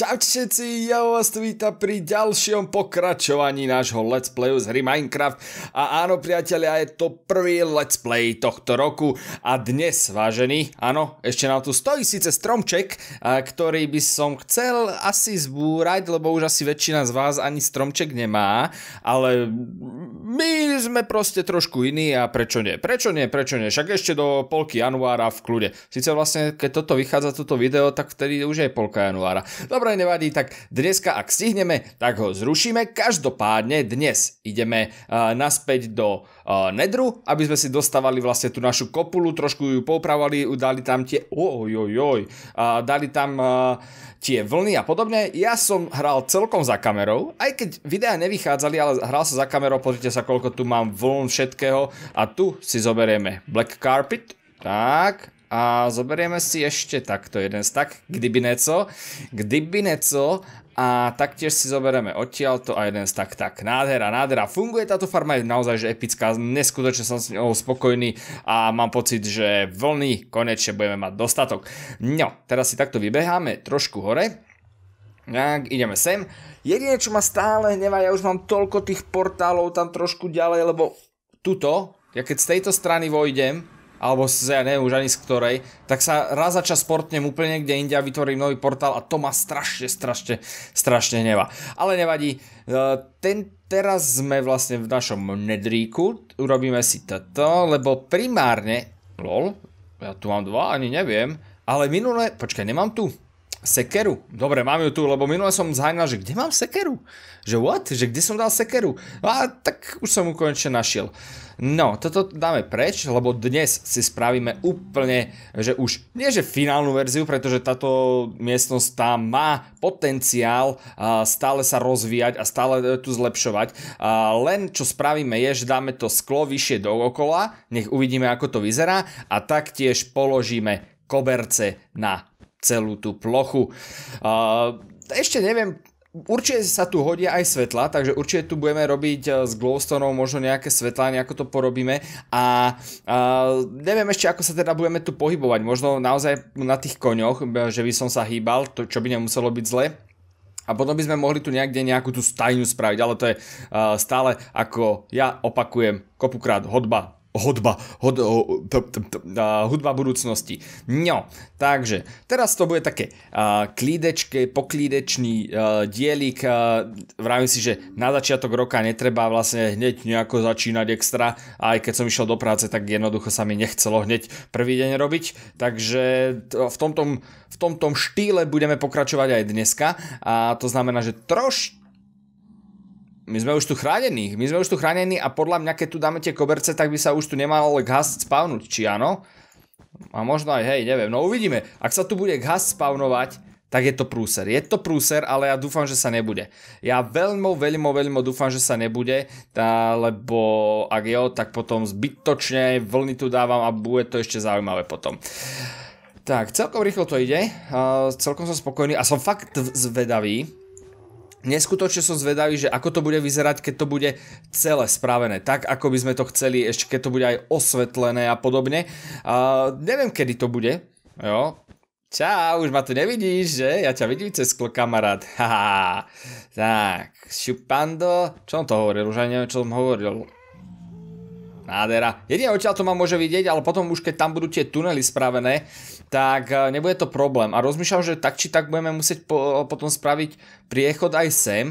Čaute všetci, ja vás tu vítam pri ďalšom pokračovaní nášho Let's Playu z hry Minecraft. A áno priatelia, je to prvý Let's Play tohto roku. A dnes, vážení, áno, ešte nám tu stojí síce stromček, ktorý by som chcel asi zbúrať, lebo už asi väčšina z vás ani stromček nemá, ale my sme proste trošku iní a prečo nie, prečo nie, prečo nie, však ešte do polky januára v kľude. Sice vlastne, keď toto vychádza, toto video, tak vtedy už je polka januára. Dobre, Dobre, nevadí, tak dneska ak stihneme, tak ho zrušíme. Každopádne dnes ideme uh, naspäť do uh, Nedru, aby sme si dostávali vlastne tú našu kopulu, trošku ju popravali, dali tam tie, ojojoj, uh, dali tam uh, tie vlny a podobne. Ja som hral celkom za kamerou, aj keď videá nevychádzali, ale hral som za kamerou, pozrite sa, koľko tu mám vln všetkého a tu si zoberieme Black Carpet, tak, a zoberieme si ešte takto jeden stack, kdyby neco, kdyby neco a taktiež si zoberieme odtiaľto a jeden stack tak. Nádhera, nádhera. Funguje táto farma, je naozaj že epická, neskutočne som s ňou spokojný a mám pocit, že vlny konečne budeme mať dostatok. No, teraz si takto vybeháme trošku hore. Tak, ideme sem. Jediné, čo ma stále hnevá, ja už mám toľko tých portálov tam trošku ďalej, lebo tuto, ja keď z tejto strany vojdem, alebo z, ja neviem už ani z ktorej, tak sa raz za čas sportnem úplne niekde inde a vytvorím nový portál a to ma strašne, strašne, strašne neva. Ale nevadí, e, ten, teraz sme vlastne v našom nedríku, urobíme si toto, lebo primárne, lol, ja tu mám dva, ani neviem, ale minule, počkaj, nemám tu sekeru. Dobre, mám ju tu, lebo minule som zháňal, že kde mám sekeru? Že what? Že kde som dal sekeru? A tak už som ju konečne našiel. No, toto dáme preč, lebo dnes si spravíme úplne, že už nie že finálnu verziu, pretože táto miestnosť tam má potenciál stále sa rozvíjať a stále tu zlepšovať. Len čo spravíme je, že dáme to sklo vyššie dookola, nech uvidíme ako to vyzerá a taktiež položíme koberce na celú tú plochu. Ešte neviem Určite sa tu hodia aj svetla, takže určite tu budeme robiť eh, s glowstoneom možno nejaké svetlá, nejako to porobíme a, a neviem ešte ako sa teda budeme tu pohybovať, možno naozaj na tých koňoch, že by som sa hýbal, to čo by nemuselo byť zle. A potom by sme mohli tu niekde nejakú tú stajňu spraviť, ale to je uh, stále ako ja opakujem kopukrát hodba Hodba, hod, t, t, t, hudba budúcnosti. No, takže teraz to bude také uh, klídečke, poklídečný uh, dielik. Uh, vravím si, že na začiatok roka netreba vlastne hneď nejako začínať extra. Aj keď som išiel do práce, tak jednoducho sa mi nechcelo hneď prvý deň robiť. Takže v tomto, v tomto štýle budeme pokračovať aj dneska. A to znamená, že troš, my sme už tu chránení, my sme už tu chránení a podľa mňa, keď tu dáme tie koberce, tak by sa už tu nemal ghast spavnúť, či áno? A možno aj, hej, neviem, no uvidíme. Ak sa tu bude ghast spavnovať, tak je to prúser. Je to prúser, ale ja dúfam, že sa nebude. Ja veľmi, veľmi, veľmi dúfam, že sa nebude, lebo ak jo, tak potom zbytočne vlny tu dávam a bude to ešte zaujímavé potom. Tak, celkom rýchlo to ide, celkom som spokojný a som fakt zvedavý, Neskutočne som zvedavý, že ako to bude vyzerať, keď to bude celé spravené, tak ako by sme to chceli, ešte keď to bude aj osvetlené a podobne. Uh, neviem, kedy to bude, jo. Čau, už ma tu nevidíš, že? Ja ťa vidím cez sklo, kamarát. Haha. Tak, šupando. Čo on to hovoril? Už aj neviem, čo som hovoril. Nádhera. Jedine odtiaľ to ma môže vidieť, ale potom už keď tam budú tie tunely spravené, tak eh, nebude to problém. A rozmýšľam, že tak či tak budeme musieť po, potom spraviť priechod aj sem,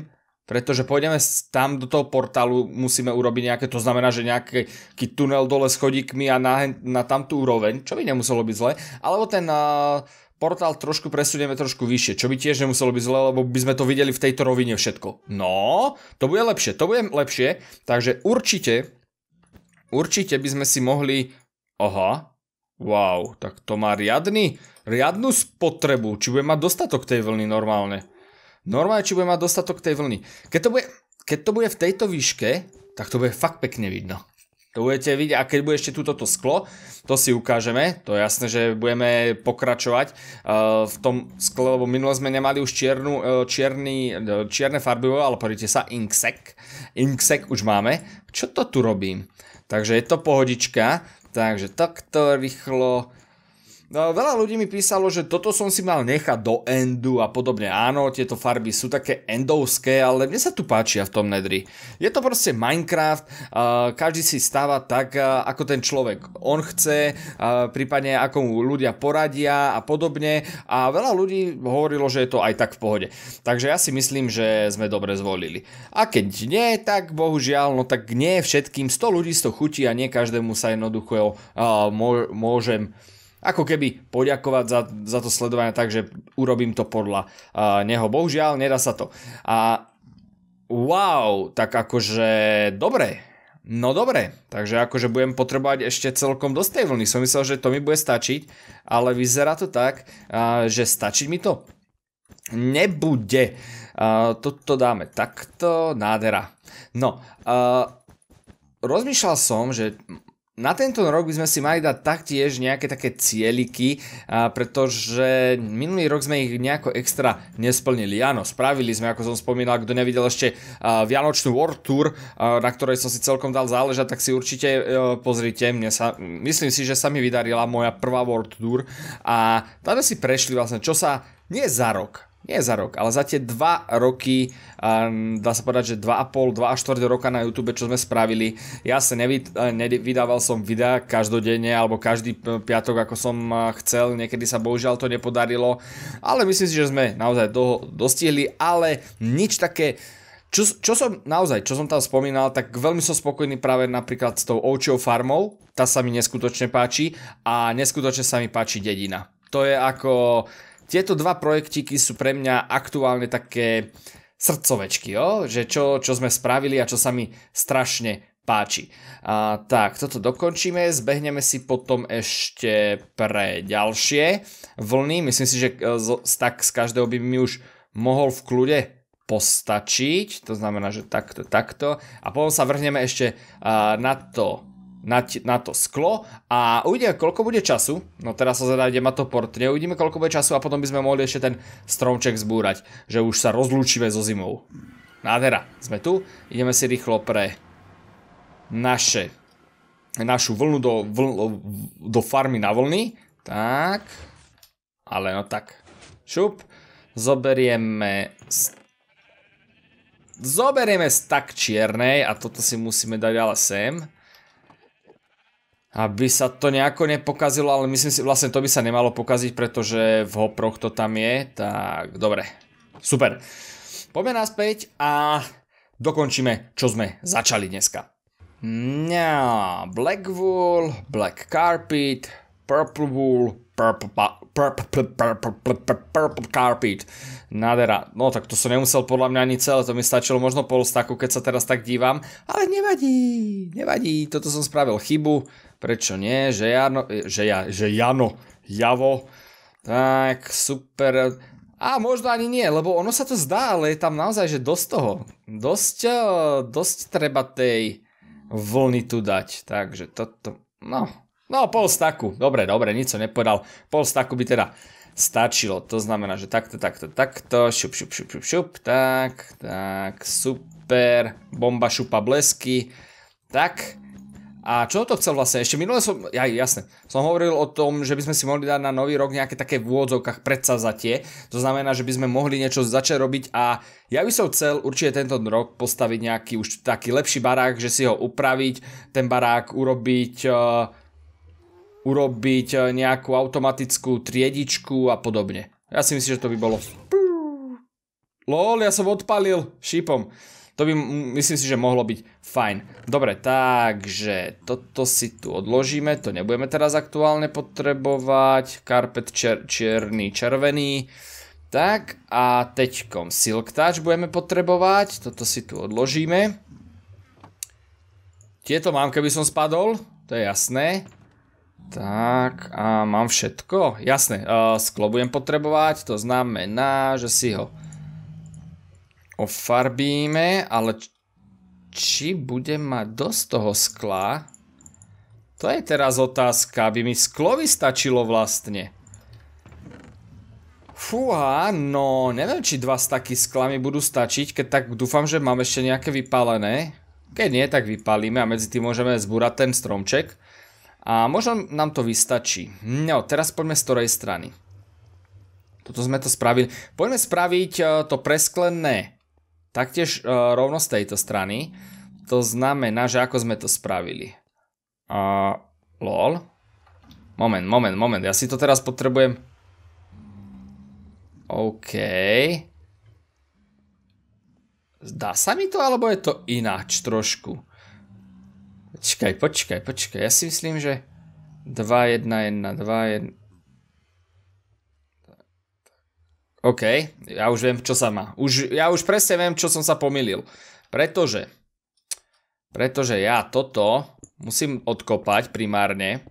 pretože pôjdeme tam do toho portálu, musíme urobiť nejaké, to znamená, že nejaký tunel dole s chodíkmi a na, na tamtú úroveň, čo by nemuselo byť zle, alebo ten uh, portál trošku presunieme trošku vyššie, čo by tiež nemuselo byť zle, lebo by sme to videli v tejto rovine všetko. No, to bude lepšie, to bude lepšie, takže určite, určite by sme si mohli, aha, Wow, tak to má riadny, riadnu spotrebu. Či bude mať dostatok tej vlny normálne. Normálne, či bude mať dostatok tej vlny. Keď to bude, keď to bude v tejto výške, tak to bude fakt pekne vidno. To budete vidieť, a keď bude ešte túto sklo, to si ukážeme, to je jasné, že budeme pokračovať uh, v tom skle, lebo minule sme nemali už čiernu, uh, čierny, uh, čierne farbivo, ale poďte sa, inksek, inksek už máme. Čo to tu robím? Takže je to pohodička, Takže takto rýchlo. No, veľa ľudí mi písalo, že toto som si mal nechať do endu a podobne. Áno, tieto farby sú také endovské, ale mne sa tu páčia v tom nedri. Je to proste Minecraft, každý si stáva tak, ako ten človek on chce, prípadne ako mu ľudia poradia a podobne. A veľa ľudí hovorilo, že je to aj tak v pohode. Takže ja si myslím, že sme dobre zvolili. A keď nie, tak bohužiaľ, no tak nie všetkým 100 ľudí z toho chutí a nie každému sa jednoducho môžem ako keby poďakovať za, za to sledovanie tak, že urobím to podľa uh, neho. Bohužiaľ, nedá sa to. A wow, tak akože dobre, No dobre, takže akože budem potrebovať ešte celkom dosť tej vlny. Som myslel, že to mi bude stačiť, ale vyzerá to tak, že stačiť mi to nebude. Toto dáme takto, nádhera. No, rozmýšľal som, že na tento rok by sme si mali dať taktiež nejaké také cieliky, pretože minulý rok sme ich nejako extra nesplnili. Áno, spravili sme, ako som spomínal, kto nevidel ešte Vianočnú World Tour, na ktorej som si celkom dal záležať, tak si určite e, pozrite. Mne sa, myslím si, že sa mi vydarila moja prvá World Tour a tam si prešli vlastne, čo sa nie za rok, nie za rok, ale za tie dva roky, dá sa povedať, že 2,5, 2 až 4 roka na YouTube, čo sme spravili. Ja sa nevyd, nevydával som videa každodenne alebo každý piatok, ako som chcel, niekedy sa bohužiaľ to nepodarilo, ale myslím si, že sme naozaj toho dostihli, ale nič také čo, čo som naozaj, čo som tam spomínal, tak veľmi som spokojný práve napríklad s tou ovčou farmou, tá sa mi neskutočne páči a neskutočne sa mi páči dedina. To je ako, tieto dva projektíky sú pre mňa aktuálne také srdcovečky, jo? že čo, čo sme spravili a čo sa mi strašne páči. A, tak, toto dokončíme, zbehneme si potom ešte pre ďalšie vlny. Myslím si, že e, z, tak z každého by mi už mohol v kľude postačiť, to znamená, že takto, takto. A potom sa vrhneme ešte uh, na to na, na to sklo a uvidíme, koľko bude času. No teraz sa zadá, kde ma to portne. Uvidíme, koľko bude času a potom by sme mohli ešte ten stromček zbúrať, že už sa rozlúčime so zimou. Nádhera, sme tu, ideme si rýchlo pre naše, našu vlnu do, vl, do farmy na vlny. Tak, ale no tak, šup, zoberieme zoberieme stak čiernej a toto si musíme dať ale sem aby sa to nejako nepokazilo, ale myslím si, vlastne to by sa nemalo pokaziť, pretože v hoproch to tam je, tak dobre, super. Poďme naspäť a dokončíme, čo sme začali dneska. No, black wool, black carpet, purple wool, purple, carpet. Nádhera. No tak to som nemusel podľa mňa ani celé, to mi stačilo možno pol staku, keď sa teraz tak dívam. Ale nevadí, nevadí, toto som spravil chybu prečo nie, že Jano, že, ja, že Jano, Javo, tak super, a možno ani nie, lebo ono sa to zdá, ale je tam naozaj, že dosť toho, dosť, eh, dosť treba tej vlny tu dať, takže toto, no, no pol staku, dobre, dobre, nič som nepovedal, pol staku by teda stačilo, to znamená, že takto, takto, takto, šup, šup, šup, šup, šup, tak, tak, super, bomba šupa blesky, tak, a čo to chcel vlastne? Ešte minule som, ja jasne, som hovoril o tom, že by sme si mohli dať na nový rok nejaké také v úvodzovkách predsavzatie. To znamená, že by sme mohli niečo začať robiť a ja by som chcel určite tento rok postaviť nejaký už taký lepší barák, že si ho upraviť, ten barák urobiť, uh, urobiť uh, nejakú automatickú triedičku a podobne. Ja si myslím, že to by bolo... LOL, ja som odpalil šípom. To by, myslím si, že mohlo byť fajn. Dobre, takže toto si tu odložíme, to nebudeme teraz aktuálne potrebovať. Karpet čer, čierny, červený. Tak a teďkom Silk Touch budeme potrebovať, toto si tu odložíme. Tieto mám, keby som spadol, to je jasné. Tak a mám všetko, jasné, uh, sklo budem potrebovať, to znamená, že si ho ofarbíme, ale či budem mať dosť toho skla? To je teraz otázka, aby mi sklo vystačilo vlastne. Fúha, no neviem, či dva staky skla mi budú stačiť, keď tak dúfam, že mám ešte nejaké vypálené. Keď nie, tak vypálime a medzi tým môžeme zbúrať ten stromček. A možno nám to vystačí. No, teraz poďme z ktorej strany. Toto sme to spravili. Poďme spraviť uh, to presklené taktiež uh, rovno z tejto strany. To znamená, že ako sme to spravili. Lol. Moment, moment, moment. Ja si to teraz potrebujem... OK. Zdá sa mi to, alebo je to ináč trošku? Počkaj, počkaj, počkaj. Ja si myslím, že 2, 1, 1, 2, 1... OK, ja už viem, čo sa má. Už, ja už presne viem, čo som sa pomýlil. Pretože, pretože ja toto musím odkopať primárne,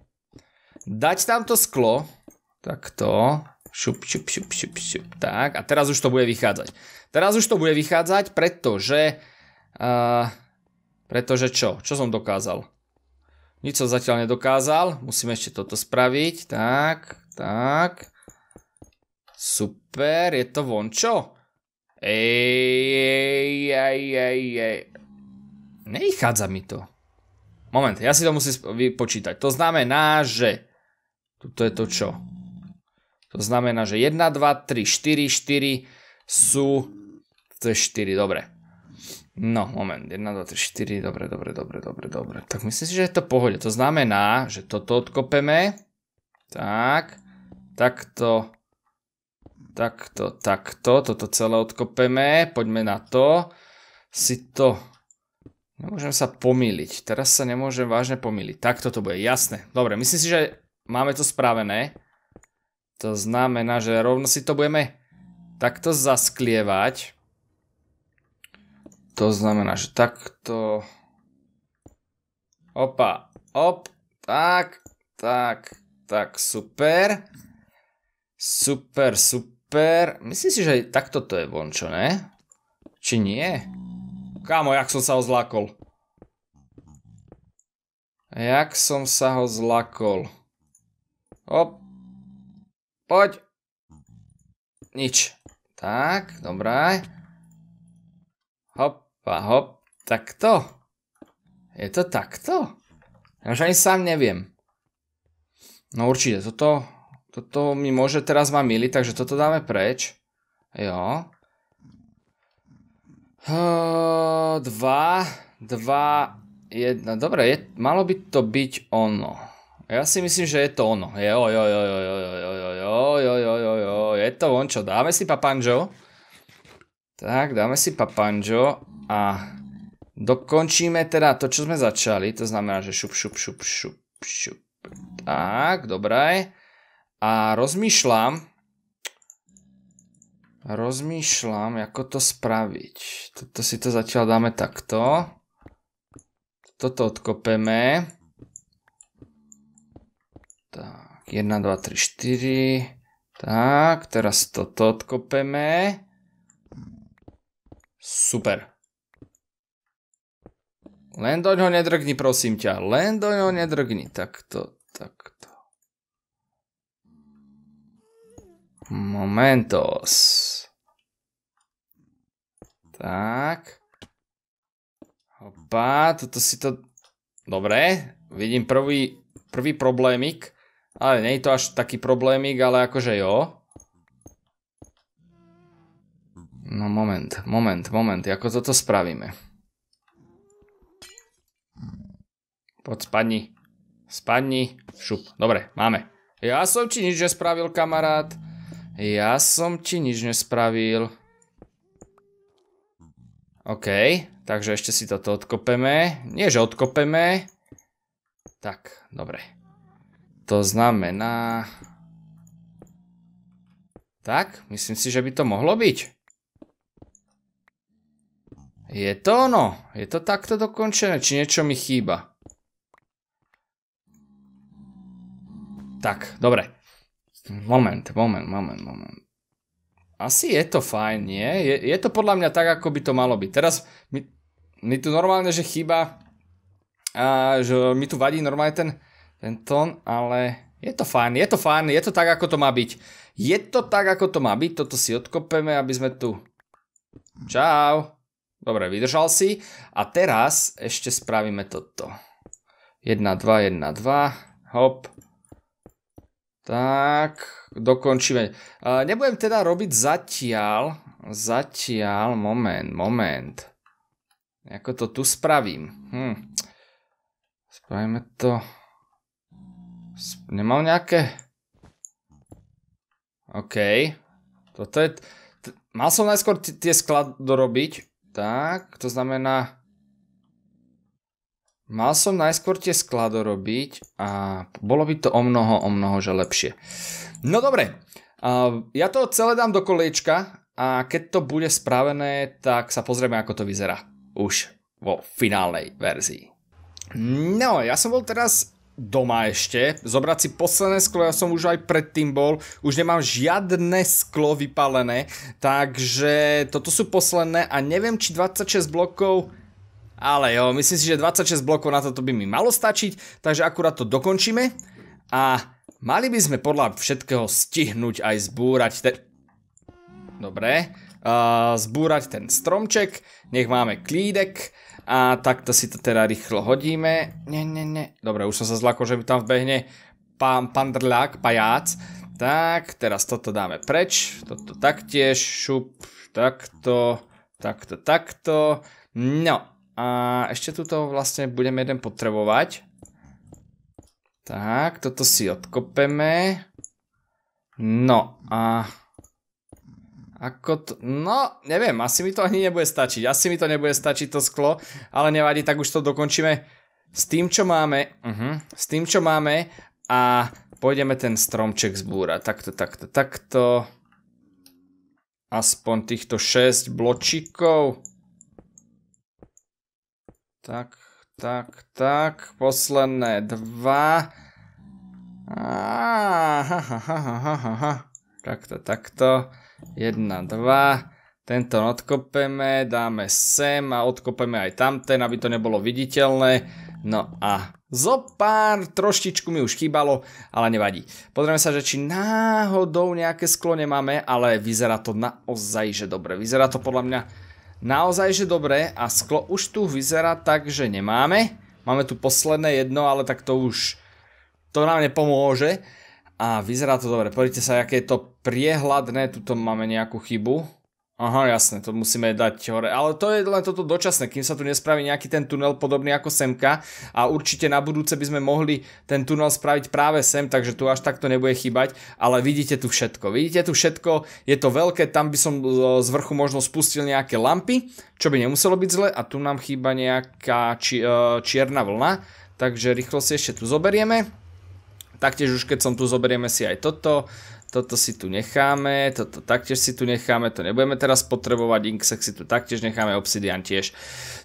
dať tam to sklo, takto, šup, šup, šup, šup, šup, tak, a teraz už to bude vychádzať. Teraz už to bude vychádzať, pretože, uh, pretože čo? Čo som dokázal? Nič som zatiaľ nedokázal, musím ešte toto spraviť, tak, tak, Super, je to vončo? Ej, ej, ej, ej. Nevychádza mi to. Moment, ja si to musím vypočítať. To znamená, že... Tuto je to čo? To znamená, že 1, 2, 3, 4, 4 sú... To je 4, dobre. No, moment, 1, 2, 3, 4, dobre, dobre, dobre, dobre, dobre. Tak myslím si, že je to pohode. To znamená, že toto odkopeme. Tak, takto Takto, takto, toto celé odkopeme, poďme na to. Si to... Nemôžem sa pomýliť, teraz sa nemôžem vážne pomýliť. Takto to bude, jasné. Dobre, myslím si, že máme to spravené. To znamená, že rovno si to budeme takto zasklievať. To znamená, že takto... Opa, op, tak, tak, tak, super. Super, super. Myslím si, že takto to je vončo, ne? Či nie? Kámo, jak som sa ho zlakol. Jak som sa ho zlakol. Hop. Poď. Nič. Tak, dobré. A hop. Takto. Je to takto? Ja už ani sám neviem. No určite, toto toto mi môže teraz ma miliť, takže toto dáme preč. Jo. Dva, dva, jedna. Dobre, je, malo by to byť ono. Ja si myslím, že je to ono. Jo, jo, jo, jo, jo, jo, jo, jo, jo, jo, jo, je to on čo. Dáme si papanžo. Tak, dáme si papanžo a dokončíme teda to, čo sme začali. To znamená, že šup, šup, šup, šup, šup. Tak, dobré. A rozmýšľam, rozmýšľam, ako to spraviť. Toto si to zatiaľ dáme takto. Toto odkopeme. Tak, 1, 2, 3, 4. Tak, teraz toto odkopeme. Super. Len do ňoho nedrgni, prosím ťa. Len do ňoho nedrgni. Takto, takto. Momentos. Tak. Hopa, toto si to... Dobre, vidím prvý, prvý problémik. Ale nie je to až taký problémik, ale akože jo. No moment, moment, moment, ako toto spravíme? Poď spadni. Spadni. Šup. Dobre, máme. Ja som ti nič nespravil, kamarát. Ja som ti nič nespravil. OK, takže ešte si toto odkopeme. Nie, že odkopeme. Tak, dobre. To znamená... Tak, myslím si, že by to mohlo byť. Je to ono. Je to takto dokončené, či niečo mi chýba. Tak, dobre. Moment, moment, moment, moment. Asi je to fajn, nie? Je, je to podľa mňa tak, ako by to malo byť. Teraz mi, mi tu normálne, že chýba, a, že mi tu vadí normálne ten, ten tón, ale je to fajn, je to fajn, je to tak, ako to má byť. Je to tak, ako to má byť, toto si odkopeme, aby sme tu... Čau. Dobre, vydržal si. A teraz ešte spravíme toto. 1, 2, 1, 2. hop. Tak, dokončíme. Nebudem teda robiť zatiaľ, zatiaľ, moment, moment. Ako to tu spravím? Hm. Spravíme to... Nemám nejaké... OK. Toto je... Mal som najskôr tie sklad dorobiť. Tak, to znamená... Mal som najskôr tie sklado robiť a bolo by to o mnoho, o mnoho, že lepšie. No dobre, ja to celé dám do kolečka a keď to bude spravené, tak sa pozrieme, ako to vyzerá. Už vo finálnej verzii. No, ja som bol teraz doma ešte, zobrať si posledné sklo, ja som už aj predtým bol, už nemám žiadne sklo vypalené, takže toto sú posledné a neviem, či 26 blokov ale jo, myslím si, že 26 blokov na toto by mi malo stačiť, takže akurát to dokončíme a mali by sme podľa všetkého stihnúť aj zbúrať ten... Dobre, zbúrať ten stromček, nech máme klídek a takto si to teda rýchlo hodíme. Nie, nie, nie. Dobre, už som sa zlakol, že by tam vbehne pán pandrľák, pajac. Tak, teraz toto dáme preč, toto taktiež, šup, takto, takto, takto. No, a ešte tuto vlastne budeme jeden potrebovať. Tak, toto si odkopeme. No a... Ako to... No, neviem, asi mi to ani nebude stačiť. Asi mi to nebude stačiť to sklo, ale nevadí, tak už to dokončíme s tým, čo máme. -huh, s tým, čo máme a pôjdeme ten stromček zbúrať. Takto, takto, takto. Aspoň týchto 6 bločíkov. Tak, tak, tak. Posledné dva. Takto, takto. Jedna, dva. Tento odkopeme, dáme sem a odkopeme aj tamten, aby to nebolo viditeľné. No a zo pár, troštičku mi už chýbalo, ale nevadí. Pozrieme sa, že či náhodou nejaké sklo nemáme, ale vyzerá to naozaj, že dobre. Vyzerá to podľa mňa naozaj, že dobre a sklo už tu vyzerá tak, že nemáme. Máme tu posledné jedno, ale tak to už to nám nepomôže. A vyzerá to dobre. Pozrite sa, aké je to priehľadné. Tuto máme nejakú chybu. Aha, jasné, to musíme dať hore. Ale to je len toto dočasné, kým sa tu nespraví nejaký ten tunel podobný ako semka. A určite na budúce by sme mohli ten tunel spraviť práve sem, takže tu až takto nebude chýbať. Ale vidíte tu všetko. Vidíte tu všetko, je to veľké, tam by som e, z vrchu možno spustil nejaké lampy, čo by nemuselo byť zle. A tu nám chýba nejaká e, čierna vlna. Takže rýchlo si ešte tu zoberieme. Taktiež už keď som tu zoberieme si aj toto toto si tu necháme, toto taktiež si tu necháme, to nebudeme teraz potrebovať, Inksek si tu taktiež necháme, Obsidian tiež.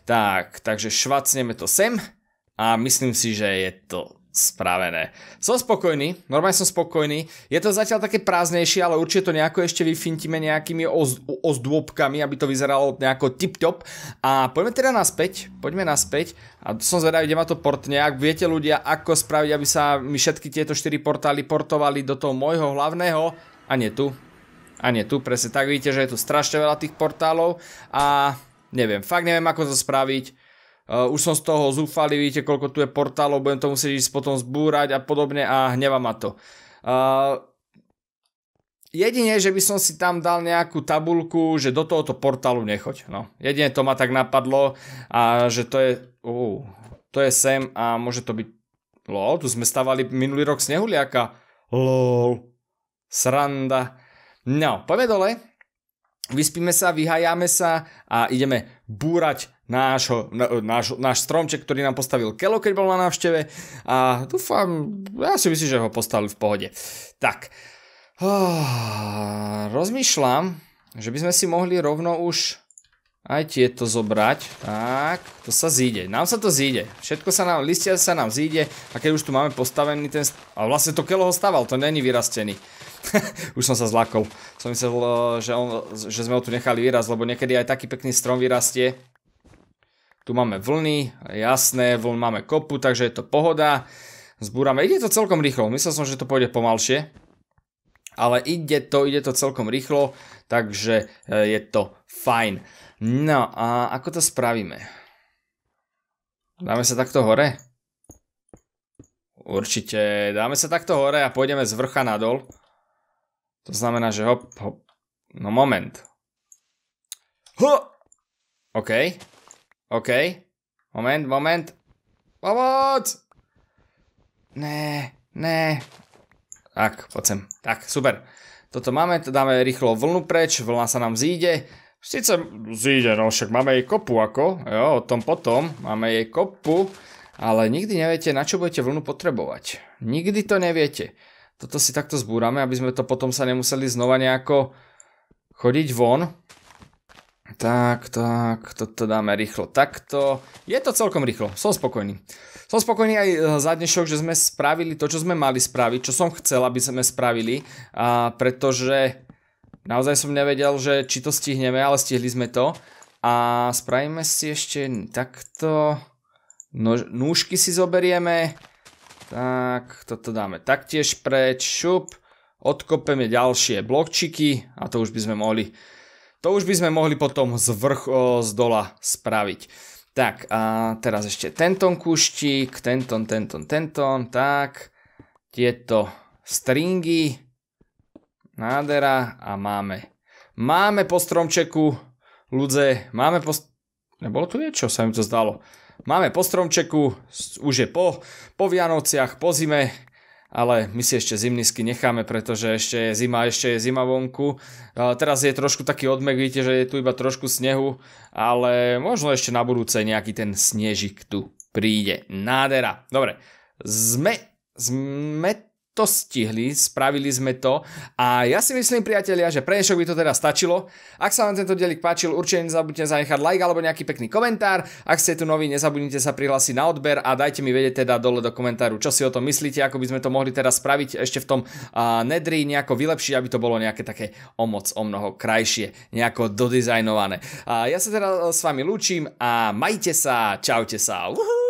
Tak, takže švacneme to sem a myslím si, že je to spravené. Som spokojný, normálne som spokojný. Je to zatiaľ také prázdnejšie, ale určite to nejako ešte vyfintíme nejakými oz, ozdôbkami, aby to vyzeralo nejako tip-top. A poďme teda naspäť, poďme naspäť. A som zvedavý, kde ma to portne. Ak viete ľudia, ako spraviť, aby sa mi všetky tieto 4 portály portovali do toho môjho hlavného, a nie tu, a nie tu, presne tak vidíte, že je tu strašne veľa tých portálov a neviem, fakt neviem, ako to spraviť Uh, už som z toho zúfalý, vidíte koľko tu je portálov, budem to musieť ísť potom zbúrať a podobne a hneva ma to. Uh, jedine, že by som si tam dal nejakú tabulku, že do tohoto portálu nechoď. No, jedine to ma tak napadlo a že to je, uh, to je sem a môže to byť, lol, tu sme stavali minulý rok snehuliaka. Lol, sranda. No, poďme dole, vyspíme sa, vyhajame sa a ideme búrať nášho, náš, náš stromček, ktorý nám postavil Kelo, keď bol na návšteve a dúfam, ja si myslím, že ho postavil v pohode. Tak, oh, rozmýšľam, že by sme si mohli rovno už aj tieto zobrať. Tak, to sa zíde. Nám sa to zíde. Všetko sa nám, listia sa nám zíde a keď už tu máme postavený ten... A vlastne to Kelo ho staval, to není vyrastený. už som sa zlakol. Som myslel, že, on, že sme ho tu nechali vyrast, lebo niekedy aj taký pekný strom vyrastie tu máme vlny, jasné, vln máme kopu, takže je to pohoda. Zbúrame, ide to celkom rýchlo, myslel som, že to pôjde pomalšie. Ale ide to, ide to celkom rýchlo, takže e, je to fajn. No a ako to spravíme? Dáme sa takto hore? Určite. Dáme sa takto hore a pôjdeme z vrcha nadol. To znamená, že hop, hop. No moment. Ho! OK. OK. Moment, moment. Pomoc! Ne, ne. Tak, poď sem. Tak, super. Toto máme, to dáme rýchlo vlnu preč, vlna sa nám zíde. Sice zíde, no však máme jej kopu ako, jo, o tom potom, máme jej kopu, ale nikdy neviete, na čo budete vlnu potrebovať. Nikdy to neviete. Toto si takto zbúrame, aby sme to potom sa nemuseli znova nejako chodiť von. Tak, tak, toto dáme rýchlo takto. Je to celkom rýchlo, som spokojný. Som spokojný aj za dnešok, že sme spravili to, čo sme mali spraviť, čo som chcel, aby sme spravili, a pretože naozaj som nevedel, že či to stihneme, ale stihli sme to. A spravíme si ešte takto, Nož, nůžky si zoberieme, tak toto dáme taktiež preč, šup, odkopeme ďalšie blokčiky a to už by sme mohli to už by sme mohli potom z vrch z dola spraviť. Tak a teraz ešte tento kúštik, tento, tento, tento, tak, tieto stringy, nádera a máme. Máme po stromčeku, ľudze, máme po... Nebolo tu niečo, sa mi to zdalo. Máme po stromčeku, už je po, po Vianociach, po zime, ale my si ešte zimnisky necháme, pretože ešte je zima, ešte je zima vonku. Teraz je trošku taký odmek, vidíte, že je tu iba trošku snehu, ale možno ešte na budúce nejaký ten snežik tu príde. Nádera. Dobre, sme, sme to stihli, spravili sme to a ja si myslím priatelia, že pre dnešok by to teda stačilo. Ak sa vám tento dielik páčil, určite nezabudnite zanechať like alebo nejaký pekný komentár. Ak ste tu noví, nezabudnite sa prihlásiť na odber a dajte mi vedieť teda dole do komentáru, čo si o tom myslíte, ako by sme to mohli teraz spraviť ešte v tom uh, nedri nejako vylepšiť, aby to bolo nejaké také o moc, o mnoho krajšie, nejako dodizajnované. A ja sa teda s vami lúčim a majte sa, čaute sa. Uhu!